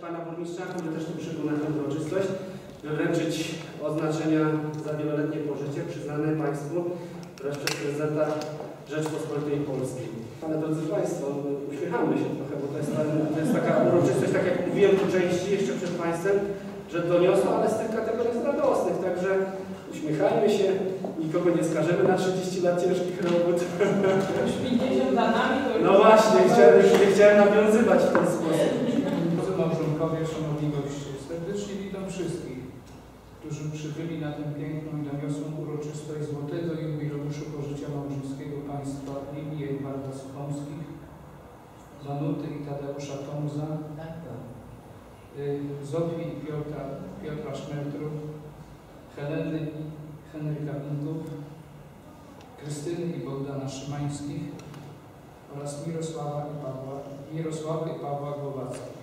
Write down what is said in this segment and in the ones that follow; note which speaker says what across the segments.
Speaker 1: pana burmistrza, który też tu przybył na tę uroczystość, by wręczyć oznaczenia za wieloletnie pożycie przyznane państwu wraz przez prezydenta Rzeczpospolitej Polskiej. Ale drodzy Państwo, my uśmiechamy się trochę, bo to jest, to jest taka uroczystość, tak jak mówiłem po części jeszcze przed Państwem, że doniosła, ale z tych kategorii jest radosnych, także uśmiechajmy się, nikogo nie skażemy na 30 lat ciężkich robót.
Speaker 2: Już 50 za nami, to już...
Speaker 1: No właśnie, chciałem, nie chciałem nawiązywać w ten sposób.
Speaker 3: Którzy przybyli na tę piękną i doniosłą uroczystość złotego jubileuszu pożycia małżeńskiego państwa Lilii i Edwarda Skromskich, Danuty i Tadeusza Tomza, y, Zofii i Piotra, Piotra Szmeltrów, Heleny i Henryka Windów, Krystyny i Bogdana Szymańskich oraz Mirosława i Pawła, Mirosławy i Pawła Głowackich.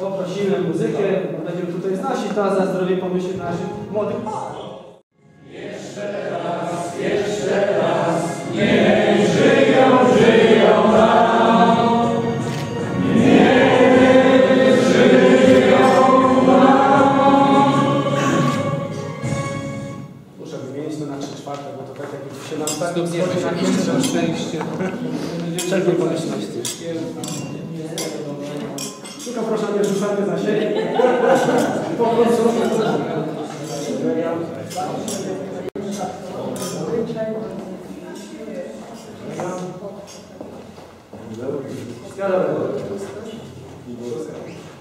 Speaker 1: Poprosimy muzykę, będziemy tutaj znasi, ta za zdrowie pomyśli naszych młodych na 3 czwarte, bo to tak jakby się nam tak
Speaker 3: Zdobniemy się jeszcze szczęście.
Speaker 1: Wszelkie pomyślności. Tylko proszę nie rzucamy za siebie. Po prostu. Zgadza.
Speaker 4: Już jest.